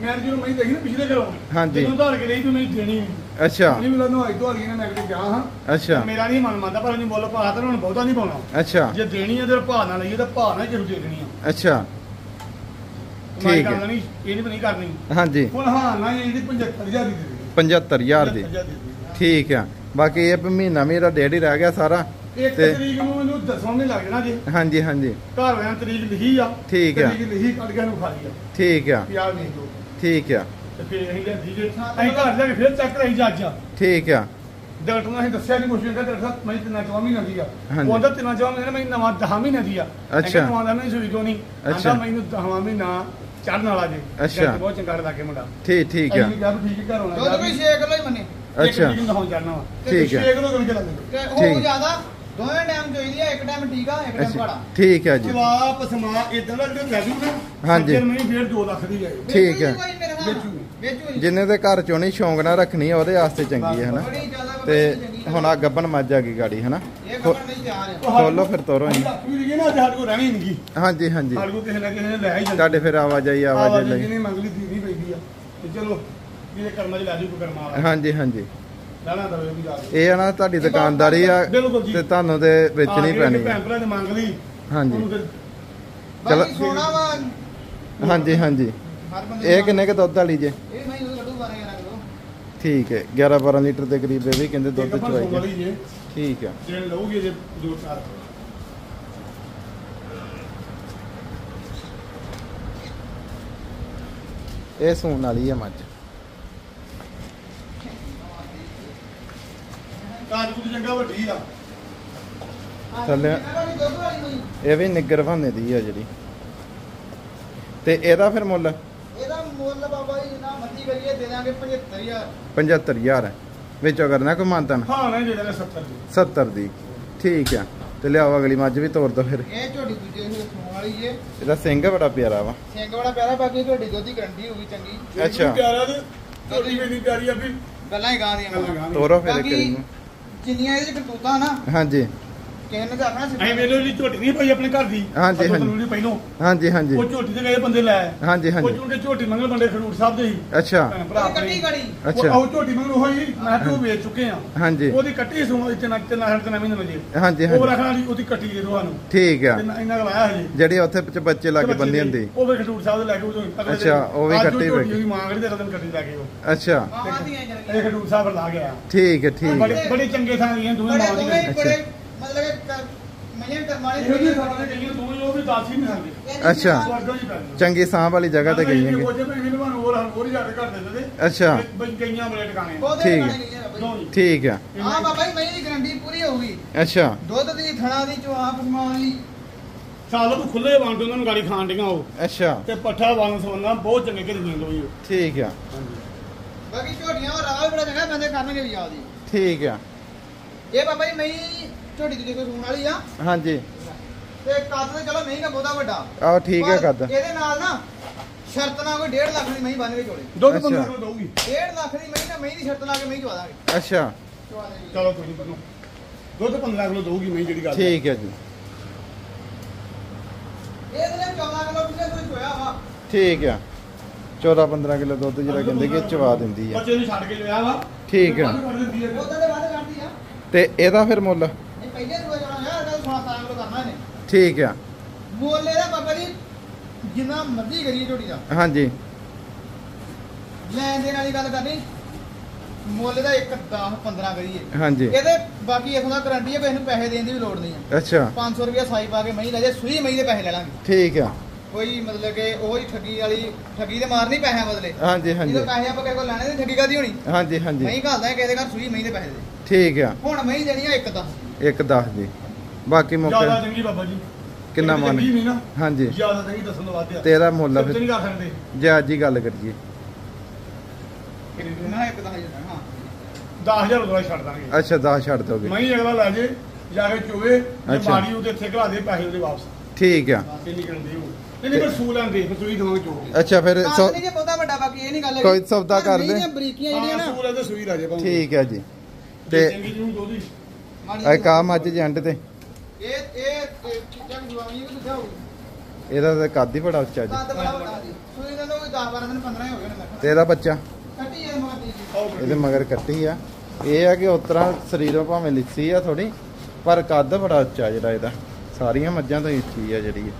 ਮੈਂ ਜਦੋਂ ਮੈਂ ਦੇਖੀ ਨਾ ਪਿਛਲੇ ਘਰੋਂ ਹਾਂਜੀ। ਜਦੋਂ ਧਾਰ ਕੇ ਲਈ ਤੂੰ ਮੈਨੂੰ ਦੇਣੀ ਨਹੀਂ। ਅੱਛਾ। ਨਹੀਂ ਮਿਲਾ ਨਹਾਈ ਧੋ ਲਈ ਮੈਂ ਕਿਤੇ ਗਿਆ ਹਾਂ। ਅੱਛਾ। ਮੇਰਾ ਨਹੀਂ ਮਨ ਮੰਨਦਾ ਪਰ ਉਹਨੂੰ ਮੁੱਲ ਪਾ ਤਾਂ ਹੁਣ ਬਹੁਤਾ ਨਹੀਂ ਪਾਉਣਾ। ਅੱਛਾ। ਜੇ ਦੇਣੀ ਹੈ ਤੇ ਭਾਅ ਨਾਲ ਲਈਏ ਤਾਂ ਭਾਅ ਨਾਲ ਜ਼ਰੂਰ ਦੇ ਦੇਣੀ ਆ। ਅੱਛਾ। ਠੀਕ ਹੈ। ਇਹ ਨਹੀਂ ਨਹੀਂ ਕਰਨੀ। ਹਾਂਜੀ। ਹੁਣ ਹਾਂ ਨਾ ਇਹਦੀ 75000 ਦੀ ਦੇ ਦੇ। 75000 ਦੀ। 75000 ਦੇ। ਠੀਕ ਆ। ਬਾਕੀ ਇਹ ਵੀ ਮਹੀਨਾ ਮੇਰਾ ਡੇਢ ਹੀ ਰਹਿ ਗਿਆ ਸਾਰਾ ਦੇ ਇੱਕ ਤਰੀਕ ਨੂੰ ਇਹਨੂੰ ਦੱਸਣ ਨਹੀਂ ਲੱਗ ਜਾਣਾ ਜੀ। ਹਾਂਜੀ ਹਾਂਜੀ। ਘਰ ਵਾਲਿਆਂ ਤਰੀਕ ਲਿਖੀ ਆ। ਠੀਕ ਆ। ਤਰੀਕ ਲਿਖੀ ਕੱਢ ਕੇ ਨੂੰ ਖਾ ਲਈ ਆ। ਠੀਕ ਆ। ਵੀ ਆਹ ਵੇਖ ਲਓ। ਠੀਕ ਆ। ਤੇ ਫਿਰ ਅਸੀਂ ਲਿਆਂਦੀ ਜੇ ਅਸੀਂ ਘਰ ਜਾ ਕੇ ਫਿਰ ਚੈੱਕ ਕਰਾਈ ਜੱਜ ਠੀਕ ਆ। ਡਾਕਟਰ ਨੇ ਅਸੀਂ ਦੱਸਿਆ ਨਹੀਂ ਕੁਛ ਵੀ। ਕਹਿੰਦਾ ਡਾਕਟਰ ਸਾਹਿਬ ਮੈਂ ਤਿੰਨਾਂ ਚੌਂ ਮਹੀਨਿਆਂ ਦੀ ਆ। ਹਾਂਜੀ। ਉਹ ਕਹਿੰਦਾ ਤਿੰਨਾਂ ਚੌਂ ਮਹੀਨੇ ਮੈਂ ਨਵਾਂ 10 ਮਹੀਨਿਆਂ ਦੀ ਆ। ਅੱਛਾ। ਨਵਾਂ ਦਾ ਨਹੀਂ ਸੂਈ ਕਿਉਂ ਨਹੀਂ ਅੱਛਾ। ਕਹਿੰਦਾ ਮੈਨੂੰ 10ਵਾਂ ਮਹੀਨਾ ਚੜਨ ਵਾਲਾ ਜੇ। ਅੱਛਾ। ਬਹੁਤ ਚੰਗਾ ਲੱਗੇ ਮੁੰਡਾ। ਠੀਕ ਠੀਕ ਆ। ਅਸੀਂ ਵੀ ਠੀਕ ਹੈ ਘਰੋਂ ਦੁੱਧ ਕੋਈ 6 ਕਿਲੋ ਹੀ ਮੰਨੇ। ਅੱਛਾ। ਇੱਕ ਦਿਨ ਚੜਨਾ ਵਾ। ਠੀਕ ਹੈ। ਛੇ ਕਿਲੋ ਕਰਕੇ ਲੱਗਦੇ। ਉਹ ਜ਼ਿਆਦਾ ਦੋਵੇਂ ਟਾਈਮ ਚਾਹੀਦੀ ਆ ਇੱਕ ਟਾਈਮ ਟੀਕਾ ਇੱਕ ਟਾਈਮ ਘਾੜਾ। ਠੀਕ ਆ ਜੀ। ਜਵਾਬ ਸਮਾ ਇਦਾਂ ਦਾ ਜਿਹੜਾ ਜੂ ਨਾ ਹਾਂਜੀ। ਨਹੀਂ ਫੇਰ 2 ਲੱਖ ਦੀ ਜਾਏ ਠੀਕ ਹੈ। ਕੋਈ ਮੇਰੇ ਨਾਲ ਵੇਚੂ। ਵੇਚੂ ਜਿੰਨੇ ਦੇ ਘਰ ਚੋਂ ਨਹੀਂ ਸ਼ੌਂਕ ਨਾਲ ਰੱਖਣੀ ਉਹਦੇ ਵਾਸਤੇ ਚੰਗੀ ਹੈ ਹਨਾ? ਤੇ ਹੁਣ ਆ ਗੱਬਨ ਮੱਝ ਆ ਗਈ ਗਾੜੀ ਹਨਾ? ਖੋਲੋ ਫਿਰ ਤੋਰੋ ਜੀ। ਨਾ ਹਾਂਜੀ ਹਾਂਜੀ। ਸਾਡੇ ਕੋਲ ਕਿਸੇ ਨਾ ਕਿਸੇ ਨੇ ਲੈ ਹੀ ਜਾਂਦੇ ਤੁਹਾਡੇ ਫਿਰ ਆਵਾਜਾਈ ਆਵਾਜਾਈ ਆਵਾਜ਼ ਲਈ। ਜਿਹਨੇ ਕਰਮਾਂ 'ਚ ਲੈ ਜੂ ਕਰਮਾ ਵਾਲਾ। ਹਾਂਜੀ ਹਾਂਜੀ। ਲੈਣਾ ਦਵੇ ਵੀ ਜਾ ਕੇ ਇਹ ਆ ਨਾ ਤੁਹਾਡੀ ਦੁਕਾਨਦਾਰੀ ਆ ਬਿਲਕੁਲ ਜੀ। ਤੇ ਤੁਹਾਨੂੰ ਤੇ ਵੇਚਣੀ ਹਾਂ, ਪੈਣੀ ਜਿਹੜੇ ਆ। ਭੈਣ ਭਰਾ ਨੇ ਮੰਗ ਲਈ। ਹਾਂਜੀ। ਉਹਨੂੰ ਚਲੋ। ਬਾਕੀ ਸੋਨਾ ਵਾ। ਹਾਂਜੀ ਹਾਂਜੀ। ਹਰ ਬੰਦੇ ਇਹ ਕਿੰਨੇ ਕ ਦੁੱਧ ਵਾਲੀ ਜੇ? ਇਹ ਨਹੀਂ ਉਹ ਕੱਢੂ 12 11 ਕਿਲੋ ਠੀਕ ਹੈ 11 12 ਲੀਟਰ ਦੇ ਕਰੀਬ ਇਹ ਵੀ ਕਹਿੰਦੇ ਦੁੱਧ ਇੱਕ ਆਪਾਂ ਸੋਨ ਜੇ। ਠੀਕ ਆ ਜਿਹੜੇ ਲਊਗੇ ਜੇ ਦੋ ਚਾਰ। ਇਹ ਸੂਣ ਵਾਲੀ ਆ ਮੱਝ। ਕਾਜ ਕੁਝ ਚੰਗਾ ਵੱਡੀ ਆ। ਥੱਲੇ- ਦੀ ਇਹ ਵੀ ਨਿੱਗਰ ਬਹਾਨੇ ਦੀ ਆ ਜਿਹੜੀ। ਤੇ ਇਹਦਾ ਫਿਰ ਮੁੱਲ? ਇਹਦਾ ਮੁੱਲ ਬਾਬਾ ਜੀ ਨਾ ਮੱਤੀ ਕਰੀਏ ਦੇ ਦਾਂਗੇ 75000 75000 ਹੈ ਵਿੱਚੋਂ ਕਰਨਾ ਕੋਈ ਮਾਨਤਨ? ਹਾਂ ਨਹੀਂ ਜਿਹੜੇ ਨੇ 70 ਦੀ। 70 ਦੀ। ਠੀਕ ਆ। ਤੇ ਲਿਆਓ ਅਗਲੀ ਮੱਝ ਵੀ ਤੋੜ ਦੋ ਫਿਰ। ਇਹ ਝੋਟੀ ਦੂਜੇ ਨੂੰ ਸੂਣ ਵਾਲੀ ਜੇ ਇਹਦਾ ਸਿੰਘ ਬੜਾ ਪਿਆਰਾ ਵਾ। ਸਿੰਘ ਬੜਾ ਪਿਆਰਾ ਬਾਕੀ ਝੋਟੀ ਦੁੱਧ ਦੀ ਗਰੰਟੀ ਹੋਊਗੀ ਚੰਗੀ। ਅੱਛਾ। ਪਿਆਰਾ ਤੇ ਤੁਹਾਡੀ ਵੀ ਨਹੀਂ ਪਿਆਰੀ ਆ ਵੀ। ਗੱਲਾਂ ਹੀ ਗਾਂ ਦੀਆਂ। ਗੱਲਾਂ ਗਾਂ ਦੀਆਂ। ਤੋਰੋ ਫਿਰ ਨੂੰ ਜਿੰਨੀਆਂ ਇਹਦੇ ਚ ਕਰਤੂਤਾਂ ਨਾ ਹਾਂਜੀ। ਕਿਸੇ ਨੇ ਤਾਂ ਆਖਣਾ ਅਸੀਂ ਵੇਲੇ ਦੀ ਝੋਟੀ ਨਹੀਂ ਪਈ ਆਪਣੇ ਘਰ ਦੀ। ਹਾਂਜੀ, ਆਪਾਂ ਹਾਂਜੀ। ਜ਼ਰੂਰੀ ਪਹਿਲੋਂ। ਹਾਂਜੀ ਹਾਂਜੀ। ਉਹ ਝੋਟੀ ਤੇ ਗਏ ਬੰਦੇ ਲੈ। ਹਾਂਜੀ ਉਹ ਹਾਂਜੀ ਝੋਟੇ ਝੋਟੀ ਮੰਗਲ ਬੰਦੇ ਖਰੂਰ ਸਾਹਿਬ ਦੇ ਹੀ। ਅੱਛਾ। ਭੈਣ ਭਰਾ ਆਪਣੇ। ਕੱਟੀ ਗੜੀ। ਅੱਛਾ। ਉਹ ਝੋਟੀ ਮੰਗਲ ਹੋਈ ਮੈਂ ਤੂੰ ਵੇਚ ਚੁੱਕੇ ਆ। ਹਾਂਜੀ। ਉਹਦੀ ਕੱਟੀ ਸੁਣੋ ਇੱਥੇ ਨਾ ਤੇ ਨਾ ਹੜ ਤੇ ਨਾ ਮਹੀਨੇ ਵਜੇ ਹਾਂਜੀ ਉਹ ਹਾਂਜੀ ਰੱਖਣ ਵਾਲੀ ਉਹਦੀ ਕੱਟੀ ਦੇ ਦੋ ਸਾਨੂੰ। ਠੀਕ ਆ। ਤੇ ਨਾ ਇਹਨਾਂ ਲਾਇਆ ਹਜੇ। ਜਿਹੜੀ ਉੱਥੇ ਵਿੱਚ ਬੱਚੇ ਲਾ ਕੇ ਬੰਨੀ ਹੁੰਦੀ। ਉਹ ਵੀ ਖਟੂਰ ਸਾਹਿਬ ਦੇ ਲੈ ਕੇ ਉਦੋਂ ਅਗਲੇ ਅੱਛਾ, ਦਿਨ। ਉਹ ਵੀ ਅੱਜ ਕੱਟੀ ਝੋਟੀ ਬੈਠੀ। ਉਹਦੀ ਮਾਂ ਗੜੀ ਦੇ ਦਿਨ ਕੱਟੀ ਲੈ ਕੇ ਉਹ। ਅੱਛਾ। ਮਾਵਾਂ ਦੀਆਂ ਇਹ ਜਨਗੀਆਂ ਖਟੂਰ ਸਾਹਿਬ ਲਾ ਗਿਆ। ਠੀਕ ਹੈ ਠੀਕ ਬੜੇ ਹੈ। ਬੜੇ ਚੰਗੇ ਥਾਂ ਦੀਆਂ ਦੋਵੇਂ ਬੜੇ ਮਾਂ ਦੋਵੇਂ ਦੀਆਂ ਬੜੇ ਮਤਲਬ ਕਿ ਕ- ਮਈਆਂ ਕਰਮਾਲੇ ਇਹੋ ਜਿਹੇ ਥਾਂ ਤੇ ਗਈਆਂ ਦੋਵੇਂ ਉਹ ਵੀ ਦੱਸ ਹੀ ਨਹੀਂ ਸਕਦੇ ਅੱਛਾ। ਸਵਰਗਾਂ ਹੀ ਪੈਂਦੀਆਂ ਚੰਗੀ ਸਾਂਭ ਵਾਲੀ ਜਗ੍ਹਾ ਤੇ ਗਈਆਂ ਮੈਂ ਹੋਰ ਹੋਰ ਜਾ ਕੇ ਘਰ ਦੇ ਦਿੰਦੇ। ਅੱਛਾ। ਬਈ ਗਈਆਂ ਬੜੇ ਟਿਕਾਣੇ ਬਹੁਤੇ ਠੀਕ। ਗਾਣੇ ਗਈਆਂ ਜੀ। ਠੀਕ ਆ। ਹਾਂ ਬਾਬਾ ਜੀ ਦੀ ਗਰੰਟੀ ਪੂਰੀ ਹੋਊਗੀ ਅੱਛਾ। ਦੁੱਧ ਦੀ ਥਣਾ ਦੀ ਚੋਆ ਪਸਮਾਨ ਦੀ ਸਾਲ ਨੂੰ ਖੁੱਲੇ ਵਾਂ ਤੋਂ ਉਹਨਾਂ ਨੂੰ ਗਾੜੀ ਖਾਣ ਡੀਆਂ ਉਹ। ਅੱਛਾ। ਤੇ ਪੱਠਾ ਵਾਂਗ ਸਵੰਨਾ ਬਹੁਤ ਚੰਗੇ ਘਰੇ ਦੀਆਂ ਉਹ ਠੀਕ ਆ। ਬਾਕੀ ਝੋਟੀਆਂ ਰਾਹ ਵੀ ਬੜਾ ਚੰਗਾ ਬੰਦੇ ਕਰਨਗੇ ਵੀ ਹੀ ਠੀਕ ਆ। ਇਹ ਬਾਬਾ ਜੀ ਮਈ ਝੋਟੀ ਦੀ ਦੇਖੋ ਸੂਣ ਵਾਲੀ ਆ। ਹਾਂਜੀ। ਤੇ ਕੱਦ ਤੇ ਚਲੋ ਮਹੀਂ ਦਾ ਬਹੁਤਾ ਵੱਡਾ। ਆਹ ਠੀਕ ਹੈ ਪਰ ਕੱਦ। ਇਹਦੇ ਨਾਲ ਨਾ ਸ਼ਰਤ ਨਾਲ ਕੋਈ 1.5 ਲੱਖ ਦੀ ਮਹੀਂ ਬੰਨ ਕੇ ਚੋਲੇ। ਦੁੱਧ ਅੱਛਾ। 15 ਕਿਲੋ ਦਊਗੀ। 1.5 ਲੱਖ ਦੀ ਮਹੀਂ ਨਾ ਮਹੀਂ ਦੀ ਸ਼ਰਤ ਲਾ ਕੇ ਮਹੀਂ ਚਵਾ ਦਾਂਗੇ। ਅੱਛਾ। ਚਵਾ ਦੇਂਗੇ। ਚਲੋ ਕੋਈ ਨਹੀਂ ਬੰਨੋ ਦੁੱਧ 15 ਕਿਲੋ ਦਊਗੀ ਮੈਂ ਜਿਹੜੀ ਗੱਲ ਠੀਕ ਹੈ ਜੀ। ਇਹਦੇ ਨਾਲ 14 ਕਿਲੋ ਪਿਛਲੇ ਤੋਂ ਚੋਇਆ ਵਾ। ਠੀਕ ਆ। 14 15 ਕਿਲੋ ਦੁੱਧ ਜਿਹੜਾ ਕਹਿੰਦੇ ਕਿ ਚਵਾ ਦਿੰਦੀ ਆ। ਬੱਚੇ ਨੂੰ ਛੱਡ ਕੇ ਲਿਆ ਵਾ। ਠੀਕ ਆ। ਵੱਧ ਕਰ ਦਿੰਦੀ ਆ। ਉਹਦੇ ਦੇ ਵੱਧ ਕਰਦੀ ਆ। ਤੇ ਇਹਦਾ ਫਿਰ ਮੁੱਲ? ਪਹਿਲੇ ਸੂਏ ਜਾਣਾ ਯਾਰ ਗੱਲ 16 17 ਕਿਲੋ ਕਰਨਾ ਇਹਨੇ। ਠੀਕ ਆ। ਮੁੱਲ ਇਹਦਾ ਬਾਬਾ ਜੀ ਜਿੰਨਾ ਮਰਜ਼ੀ ਕਰੀਏ ਝੋਟੀ ਦਾ। ਹਾਂਜੀ। ਲੈਣ ਦੇਣ ਵਾਲੀ ਗੱਲ ਕਰਨੀ ਮੁੱਲ ਦਾ 1 10 15 ਕਰੀਏ। ਹਾਂਜੀ। ਇਹਦੇ ਬਾਕੀ ਇਥੋਂ ਦਾ ਗਾਰੰਟੀ ਹੈ ਵੀ ਇਹਨੂੰ ਪੈਸੇ ਦੇਣ ਦੀ ਵੀ ਲੋੜ ਨਹੀਂ ਆ। ਅੱਛਾ। 500 ਰੁਪਏ ਸਾਈ ਪਾ ਕੇ ਮਹੀਂ ਲੈ ਜੇ ਸੂਈ ਮਹੀਂ ਦੇ ਪੈਸੇ ਲੈ ਲਾਂਗੇ। ਠੀਕ ਆ। ਕੋਈ ਮਤਲਬ ਕਿ ਉਹ ਹੀ ਠੱਗੀ ਵਾਲੀ ਠੱਗੀ ਤੇ ਮਾਰਨੀ ਪੈਸਿਆਂ ਬਦਲੇ। ਹਾਂਜੀ ਹਾਂਜੀ। ਜਦੋਂ ਪੈਸੇ ਆਪਾਂ ਕਿਸੇ ਕੋਲ ਲੈਣੇ ਤੇ ਠੱਗੀ ਕਾਦੀ ਹੋਣੀ? ਹਾਂਜੀ ਹਾਂਜੀ। ਮਹੀਂ ਘਾਲਦਾ ਹੈ ਕਿਸੇ ਦੇ ਘਰ ਸੂਈ ਮਹੀਂ ਦੇ ਪੈਸੇ ਦੇ। ਠੀਕ ਆ। ਹੁਣ ਮਹੀਂ ਦੇਣੀ ਆ ਇੱਕ ਦਾ ਇੱਕ 10 ਜੀ। ਬਾਕੀ ਜ਼ਿਆਦਾ ਮੌਕੇ ਚੰਗੀ ਬਾਬਾ ਜੀ। ਕਿੰਨਾ ਇੱਕ ਮਨ ਚੰਗੀ ਨਹੀਂ ਨਾ ਹਾਂਜੀ। ਜ਼ਿਆਦਾ ਚੰਗੀ ਦੱਸਣ ਤੋਂ ਆ। ਤੇਰਾ ਮੁੱਲ ਆ ਫਿਰ। ਨਹੀਂ ਕਰ ਸਕਦੇ। ਜੇ ਅੱਜ ਹੀ ਗੱਲ ਕਰੀਏ। ਨਾ ਇੱਕ ਦਾ ਹਜ਼ਾਰ ਹਾਂ 10000 ਰੁਪਏ ਛੱਡ ਦਾਂਗੇ। ਅੱਛਾ 10 ਛੱਡ ਦੋਗੇ। ਮੈਂ ਹੀ ਅਗਲਾ ਲੈ ਜੇ ਜਾ ਕੇ ਚੋਵੇ ਤੇ ਅੱਛਾ। ਬਾੜੀ ਉਹਦੇ ਇੱਥੇ ਘਲਾ ਦੇ ਪੈਸੇ ਉਹਦੇ ਵਾਪਸ। ਠੀਕ ਆ। ਇਹ ਨਿਕਲਣ ਦੇ ਉਹ। ਇਹਨੇ ਪਰ ਸੂ ਲੈਂਦੇ ਫਿਰ ਸੂਈ ਦਵਾਂਗੇ ਚੋ ਅੱਛਾ ਫਿਰ ਕਾਸ ਸੌ ਨਹੀਂ ਜੇ ਬਹੁਤਾ ਵੱਡਾ ਬਾਕੀ ਇਹ ਨਹੀਂ ਗੱਲ ਹੈਗੀ। ਕੋਈ ਸੌਦਾ ਕਰ ਦੇ। ਬਰੀਕੀਆਂ ਜਿਹੜੀਆਂ ਨਾ। ਸੂ ਸੂਈ ਭਾਵੇਂ। ਠੀਕ ਹੈ ਜੀ। ਤੇ ਚੰਗੀ ਜਿਹੀ ਉਹਦੀ। ਮਾੜੀ ਇਹ ਕਾ ਮੱਝ ਜੰਡ ਤੇ। ਇਹ ਇਹ ਚੱਕ ਜਵਾਨੀ ਦੂਜਾ ਹੋਊ ਇਹਦਾ ਤਾਂ ਕੱਦ ਹੀ ਬੜਾ ਉੱਚਾ ਜੀ। ਕੱਦ ਬੜਾ ਵੱਡਾ ਜੀ। ਸੂਈ ਦਾ ਕੋਈ 10 12 ਦਿਨ 15 ਹੀ ਹੋ ਗਏ ਨੇ ਤੇ ਇਹਦਾ ਬੱਚਾ। ਕੱਟੀ ਜੀ। ਆਓ ਇਹਦੇ ਮਗਰ ਕੱਟੀ ਆ। ਇਹ ਆ ਕਿ ਉਤਰਾ ਸਰੀਰੋਂ ਭਾਵੇਂ ਲਿੱਸੀ ਆ ਥੋੜੀ ਪਰ ਕੱਦ ਬੜਾ ਉੱਚਾ ਜਿਹੜਾ ਇਹਦਾ। ਸਾਰੀਆਂ ਮੱਝਾਂ ਤੋਂ ਹੀ ਉੱਚੀ ਆ ਜਿਹੜੀ ਕੱਟੀ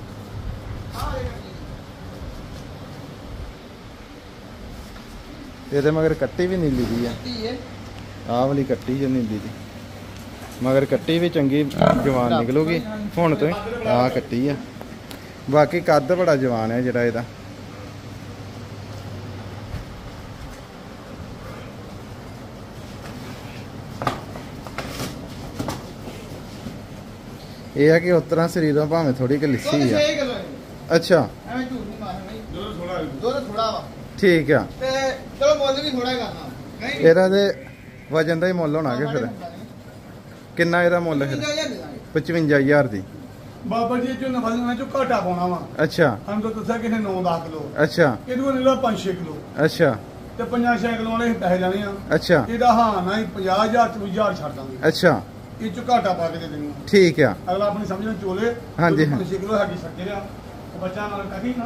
ਇਹਦੇ ਮਗਰ ਕੱਟੀ ਵੀ ਨੀਲੀ ਦੀ ਆ। ਆਹ ਵਾਲੀ ਕੱਟੀ ਜੇ ਨੀਲੀ ਦੀ ਮਗਰ ਕੱਟੀ ਵੀ ਚੰਗੀ ਜਵਾਨ ਨਿਕਲੂਗੀ। ਹੁਣ ਤੋਂ ਆ ਕੱਟੀ ਆ। ਬਾਕੀ ਕੱਦ ਬੜਾ ਜਵਾਨ ਹੈ ਜਿਹੜਾ ਇਹਦਾ। ਇਹ ਆ ਕਿ ਉਸ ਤਰ੍ਹਾਂ ਸਰੀਰੋਂ ਭਾਵੇਂ ਥੋੜੀ ਕਿ ਲਿੱਸੀ ਆ। ਅੱਛਾ। ਐਵੇਂ ਝੂਠ ਨਹੀਂ ਮਾਰਨਾ ਦੁੱਧ ਥੋੜਾ ਦੁੱਧ ਥੋੜਾ ਵਾ। ਠੀਕ ਆ। ਤੇ ਚਲੋ ਮੁੱਲ ਵੀ ਥੋੜਾ ਕਰਨਾ ਨਹੀਂ। ਇਹਦਾ ਦੇ ਵਜਨ ਦਾ ਹੀ ਮੁੱਲ ਹੋਣਾ ਕਿ ਫਿਰ? ਕਿੰਨਾ ਇਹਦਾ ਮੁੱਲ ਫਿਰ 55000 ਦੀ ਬਾਬਾ ਜੀ ਜੋ ਨਫਾ ਲੈਣਾ ਚੋ ਘਾਟਾ ਪਾਉਣਾ ਵਾ। ਅੱਛਾ। ਹਮ ਤਾਂ ਦੱਸਿਆ ਕਿਸੇ 9-10 ਕਿਲੋ। ਅੱਛਾ। ਇਹਦੇ ਕੋਲ ਨਿਕਲਿਆ 5-6 ਕਿਲੋ। ਅੱਛਾ। ਤੇ 5-6 ਕਿਲੋ ਵਾਲੇ ਪੈਸੇ ਲੈਣੇ ਆ। ਅੱਛਾ। ਇਹਦਾ ਹਾਂ ਨਾ ਹੀ 50000 20000 ਛੱਡ ਦਾਂਗੇ। ਅੱਛਾ। ਇਹ ਚ ਘਾਟਾ ਪਾ ਕੇ ਦੇ ਦੇਣੀ ਠੀਕ ਆ। ਅਗਲਾ ਆਪਣੀ ਸਮਝ ਨਾਲ ਚੋਲੇ ਹਾਂਜੀ, ਹਾਂ। 5 ਕਿਲੋ ਸਾਡੀ ਸੱਜੇ ਆ। ਤੇ ਬੱਚਾ ਨਾਲ ਕੱਢੀ ਨਾ।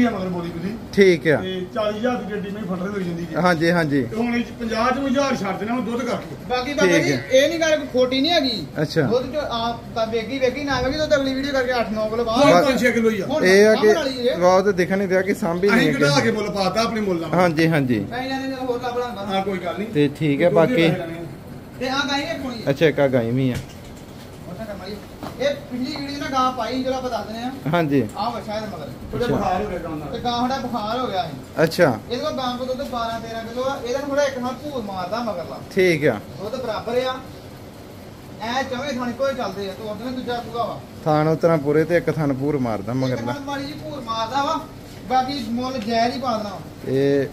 ਆ ਮਗਰ ਬੋਲੀ ਤੁਸੀਂ ਠੀਕ ਆ। ਤੇ 40000 ਦੀ ਗੱਡੀ ਨਹੀਂ ਫੰਡਰ ਹੋਈ ਜਾਂਦੀ ਜੀ ਹਾਂਜੀ ਹਾਂਜੀ। ਤੇ ਹੁਣ ਇਹ 'ਚ 50 ਚ 1000 ਛੱਡ ਦੇਣਾ ਉਹ ਦੁੱਧ ਕਰਕੇ ਬਾਕੀ ਬਾਬਾ ਠੀਕ ਜੀ ਹੈ। ਇਹ ਨਹੀਂ ਗੱਲ ਖੋਟੀ ਨਹੀਂ ਹੈਗੀ। ਅੱਛਾ। ਦੁੱਧ ਚ ਆਪ ਤਾਂ ਵੇਗੀ ਵੇਗੀ ਨਾ ਵੇਗੀ ਤਾਂ ਅਗਲੀ ਵੀਡੀਓ ਕਰਕੇ 8-9 ਕਿਲੋ ਹੁਣ ਬਾਅਦ ਬਸ। 5-6 ਕਿਲੋ ਹੀ ਆ। ਹੁਣ ਇਹ ਆ ਕਿ ਇਹ। ਬਹੁਤ ਦਿਖਣ ਨਹੀਂ ਦਿਆ ਕਿ ਸਾਂਭੀ ਨਹੀਂ ਅਸੀਂ ਕਢਾ ਹੈ ਕੇ ਮੁੱਲ ਪਾਤਾ ਆਪਣੇ ਮੁੱਲ ਨਾਲ। ਹਾਂਜੀ ਹਾਂਜੀ। ਪੈ ਜਾਂਦੇ ਨੇ ਹੋਰ ਲੱਭ ਲਾਂਗਾ ਹਾਂ ਕੋਈ ਗੱਲ ਨਹੀਂ ਤੇ ਠੀਕ ਹੈ ਬਾਕੀ ਤੇ ਆ ਗਾਈਏ ਕੋਣੀ ਅੱਛਾ ਇੱਕ ਆ ਗਾਈ ਵੀ ਇਹ ਪਿਛਲੀ ਗਾਂ ਪਾਈ ਜਿਹੜਾ ਆਪਾਂ ਦੱਸ ਦਿੰਦੇ ਆ ਹਾਂਜੀ। ਆ ਵਛਾ ਇਹਦੇ ਮਗਰ। ਉਹਦੇ ਅੱਛਾ। ਬੁਖਾਰ ਹੋ ਗਿਆ ਗਾਂ ਤੇ ਨਾਲ। ਗਾਂ ਸਾਡਾ ਬੁਖਾਰ ਹੋ ਗਿਆ ਸੀ ਅੱਛਾ। ਇਹਦੇ ਕੋਲ ਗਾਂ ਕੋ ਦੁੱਧ 12-13 ਕਿਲੋ ਆ। ਇਹਦਾ ਥੋੜਾ ਇੱਕ ਨਾਲ ਭੂਰ ਮਾਰਦਾ ਮਗਰਲਾ। ਠੀਕ ਆ। ਦੁੱਧ ਬਰਾਬਰ ਆ। ਐ ਚਵੇਂ ਥਾਣੀ ਕੋਈ ਚੱਲਦੇ ਆ। ਤੂੰ ਉਹਦੇ ਦੂਜਾ ਪੂਗਾ ਵਾ। ਥਾਣ ਉਤਰਾ ਪੂਰੇ ਤੇ ਇੱਕ ਥਣ ਪੂਰ ਮਾਰਦਾ ਇੱਕ ਮਗਰਲਾ। ਨਾਲ ਮਾੜੀ ਜੀ ਭੂਰ ਮਾਰਦਾ ਵਾ। ਬਾਕੀ ਮੁੱਲ ਜਾਇਜ਼ ਹੀ ਪਾ ਦੇਣਾ ਇਹ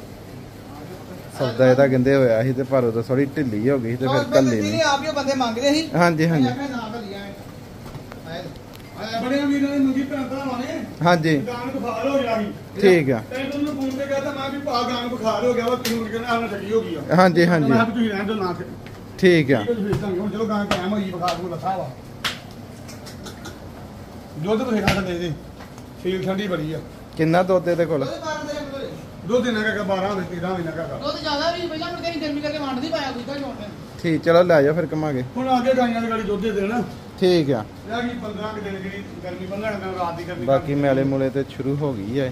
ਸੌਦਾ ਇਹਦਾ ਕਹਿੰਦੇ ਹੋਇਆ ਸੀ ਤੇ ਪਰ ਉਦੋਂ ਥੋੜੀ ਢਿੱਲੀ ਹੋ ਗਈ ਸੀ ਤੇ ਫਿਰ ਕੱਲੀ ਨਹੀਂ। ਆਪ ਹੀ ਉਹ ਬੰਦੇ ਮੰਗਦੇ ਸੀ। ਹਾਂਜੀ ਹਾਂਜੀ ਮੈਂ ਨਾ ਭੱਲੀਆਂ ਆਏ ਆਏ ਬੜੇ ਵੀਰਾਂ ਨੇ ਮੁੰਡੀ ਭੈਣ ਭਰਾਵਾਂ ਨੇ। ਹਾਂਜੀ। ਗਾਂ ਨੂੰ ਬੁਖਾਰ ਹੋ ਗਿਆ ਸੀ ਠੀਕ ਆ। ਤੇ ਤੁਹਾਨੂੰ ਫੋਨ ਤੇ ਕਹਿੰਦਾ ਮੈਂ ਵੀ ਭਾ ਗਾਂ ਨੂੰ ਬੁਖਾਰ ਹੋ ਗਿਆ ਵਾ ਤੈਨੂੰ ਕਹਿੰਦਾ ਆਹ ਨਾ ਠੱਗੀ ਹੋ ਗਈ ਆ। ਹਾਂਜੀ ਹਾਂਜੀ। ਮੈਂ ਕਿਹਾ ਵੀ ਤੁਸੀਂ ਰਹਿਣ ਦਿਓ ਨਾ ਕਿ ਠੀਕ ਆ। ਚਲੋ ਗਾਂ ਕਾਇਮ ਹੋਈ ਬੁਖਾਰ ਨੂੰ ਲੱਥਾ ਵਾ। ਦੁੱਧ ਤੁਸੀਂ ਖਾ ਸਕਦੇ ਜੀ। ਫੀਲ ਠੰਡੀ ਬੜੀ ਆ। ਕਿੰਨਾ ਦੁੱਧ ਇਹਦੇ ਕੋਲ? ਦੁੱਧ ਇਹਨਾਂ ਕਾ 12 ਦੇ 13 ਇਹਨਾਂ ਕਾ ਦੁੱਧ ਜ਼ਿਆਦਾ ਵੀ ਪਹਿਲਾਂ ਮੁੜ ਕੇ ਗਰਮੀ ਕਰਕੇ ਵੰਡ ਨਹੀਂ ਪਾਇਆ ਦੂਜਾ ਚੋਣ ਠੀਕ ਚਲੋ ਲੈ ਜਾ ਫਿਰ ਕਮਾਂਗੇ ਹੁਣ ਅੱਗੇ ਗਾਈਆਂ ਦੀ ਗਾੜੀ ਦੁੱਧ ਦੇ ਦੇਣਾ। ਠੀਕ ਆ। ਇਹ ਕੀ 15 ਕਿ ਦਿਨ ਜਿਹੜੀ ਗਰਮੀ 15 ਦਿਨ ਰਾਤ ਦੀ ਗਰਮੀ ਬਾਕੀ ਮੈਲੇ ਮੂਲੇ ਤੇ ਸ਼ੁਰੂ ਹੋ ਗਈ ਹੈ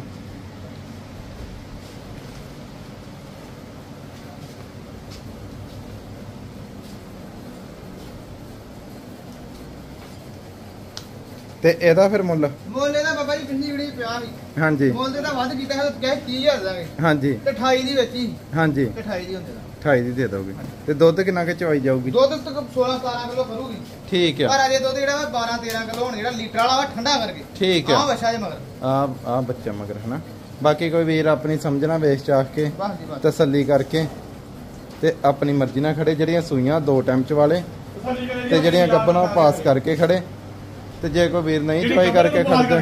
ਤੇ ਇਹਦਾ ਫਿਰ ਮੁੱਲ? ਮੁੱਲ ਇਹਦਾ ਬਾਬਾ ਜੀ ਪਿਛਲੀ ਵੀਡੀਓ ਪਿਆ ਸੀ। ਹਾਂਜੀ। ਮੁੱਲ ਤੇ ਤਾਂ ਵੱਧ ਕੀਤਾ ਹੈ ਤਾਂ ਕਹੇ 30000 ਦਾਂਗੇ ਹਾਂਜੀ। ਤੇ 28 ਦੀ ਵਿੱਚ। ਹਾਂਜੀ। ਤੇ 28 ਦੀ ਹੁੰਦੇ ਦਾ 28 ਦੀ ਦੇ ਦੋਗੇ। ਤੇ ਦੁੱਧ ਕਿੰਨਾ ਕਿ ਚਵਾਈ ਜਾਊਗੀ? ਦੁੱਧ ਤੱਕ 16 17 ਕਿਲੋ ਕਰੂਗੀ ਠੀਕ ਆ। ਪਰ ਅਜੇ ਦੁੱਧ ਜਿਹੜਾ ਵਾ 12 13 ਕਿਲੋ ਹੁਣ ਜਿਹੜਾ ਲੀਟਰ ਵਾਲਾ ਵਾ ਠੰਡਾ ਕਰਕੇ। ਠੀਕ ਆ। ਆ ਵਛਾ ਜੇ ਮਗਰ। ਆ ਆ ਬੱਚਾ ਮਗਰ ਹਨਾ? ਬਾਕੀ ਕੋਈ ਵੀਰ ਆਪਣੀ ਸਮਝਣਾ ਵੇਚ ਚਾਖ ਕੇ ਤਸੱਲੀ ਕਰਕੇ ਤੇ ਆਪਣੀ ਮਰਜ਼ੀ ਨਾਲ ਖੜੇ ਜਿਹੜੀਆਂ ਸੂਈਆਂ ਦੋ ਟਾਈਮ ਚ ਵਾਲੇ ਤੇ ਜਿਹੜੀਆਂ ਗੱਬਨਾਂ ਉਹ ਪਾਸ ਕਰਕੇ ਖੜੇ। ਤੇ ਜੇ ਕੋਈ ਵੀਰ ਨਹੀਂ ਚਵਾਈ ਕਰਕੇ ਖੜਦਾ।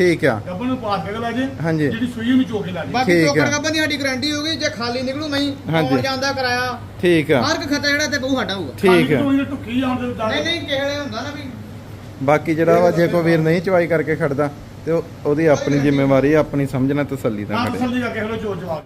ਠੀਕ ਆ। ਗੱਬਨ ਨੂੰ ਪਾਸ ਕੇ ਲਾ ਜੇ ਹਾਂਜੀ। ਜਿਹੜੀ ਸੂਈ ਨੂੰ ਚੋਕੇ ਲਾ ਜੇ ਬਾਕੀ ਠੀਕ ਚੋਕਰ ਆ। ਗੱਬਨ ਦੀ ਸਾਡੀ ਗਾਰੰਟੀ ਹੋਊਗੀ ਜੇ ਖਾਲੀ ਨਿਕਲੂ ਨਹੀਂ ਹਾਂਜੀ। ਆਉਣ ਜਾਂਦਾ ਕਰਾਇਆ। ਠੀਕ ਆ। ਹਰ ਇੱਕ ਖਰਚਾ ਜਿਹੜਾ ਤੇ ਬਹੁ ਸਾਡਾ ਹੋਊਗਾ। ਠੀਕ ਆ। ਆ ਟੁੱਕੀ ਆਉਣ ਦੇ ਨਹੀਂ ਨਹੀਂ ਕਿਸੇ ਵੇਲੇ ਹੁੰਦਾ ਨਾ ਵੀ। ਬਾਕੀ ਜਿਹੜਾ ਵਾ ਜੇ ਕੋਈ ਵੀਰ ਨਹੀਂ ਚਵਾਈ ਕਰਕੇ ਖੜਦਾ ਤੇ ਉਹ- ਉਹਦੀ ਆਪਣੀ ਜ਼ਿੰਮੇਵਾਰੀ ਆ, ਆਪਣੀ ਸਮਝਣਾ ਤਸੱਲੀ ਨਾਲ ਨਾ ਖੜੇ। ਤਸੱਲੀ ਕਰਕੇ ਹਲੋ ਚੋਰ ਜਵਾਬ